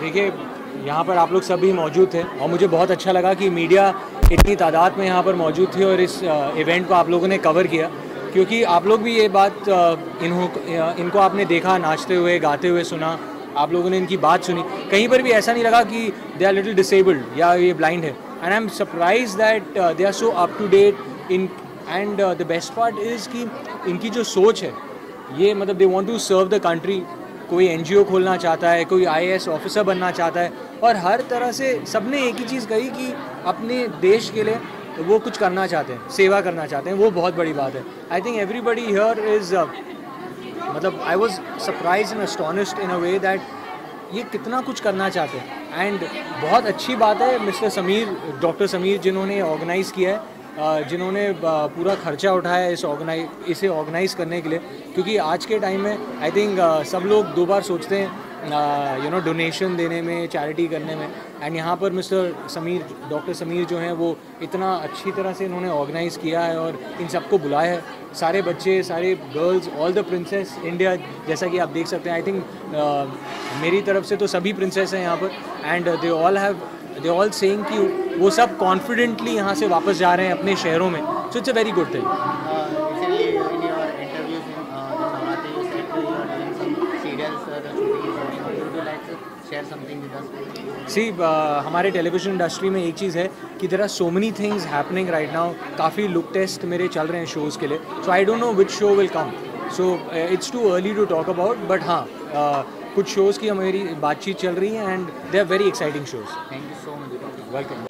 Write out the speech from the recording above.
देखिए, यहाँ पर आप लोग सभी मौजूद थे और मुझे बहुत अच्छा लगा कि मीडिया इतनी तादाद में यहाँ पर मौजूद थी और इस इवेंट को आप लोगों ने कवर किया। क्योंकि आप लोग भी ये बात इन्हों इनको आपने देखा, नाचते हुए, गाते हुए सुना, आप लोगों ने इनकी बात सुनी। कहीं पर भी ऐसा नहीं लगा कि दे आर लिटिल डिसेबल्ड या ये ब्लाइंड है। And I am surprise that they are so up to date in and the best part is कि इनकी जो सोच है, ये मतलब they want to serve the country कोई एनजीओ खोलना चाहता है, कोई आई ऑफिसर बनना चाहता है और हर तरह से सबने एक ही चीज़ कही कि अपने देश के लिए वो कुछ करना चाहते हैं, सेवा करना चाहते हैं, वो बहुत बड़ी बात है। I think everybody here is मतलब I was surprise and astonished in a way that ये कितना कुछ करना चाहते हैं। एंड बहुत अच्छी बात है मिस्टर समीर डॉक्टर समीर जिन्होंने ऑर्गेनाइज़ किया है। जिन्होंने पूरा खर्चा उठाया इस ऑर्गेनाइज इसे ऑर्गेनाइज़ करने के लिए। क्योंकि आज के टाइम में आई थिंक सब लोग दो बार सोचते हैं यू नो डोनेशन देने में चैरिटी करने में। एंड यहाँ पर मिस्टर समीर डॉक्टर समीर जो हैं, वो इतना अच्छी तरह से इन्होंने ऑर्गेनाइज़ किया है और इन सबको बुलाया है। सारे बच्चे सारे girls all the princess India जैसा कि आप देख सकते हैं आई थिंक uh, मेरी तरफ़ से तो सभी प्रिंसेस हैं यहाँ पर and they all have they all saying कि वो सब कॉन्फिडेंटली यहाँ से वापस जा रहे हैं अपने शहरों में। So it's a very good thing see हमारे टेलीविज़न इंडस्ट्री में एक चीज़ है कि there are so many things happening right now काफ़ी लुक टेस्ट मेरे चल रहे हैं शोज़ के लिए. So I don't know which show will come so it's too early to talk about but हाँ uh, कुछ शोज़ की हमारी बातचीत चल रही है and they are very exciting shows thank you so much welcome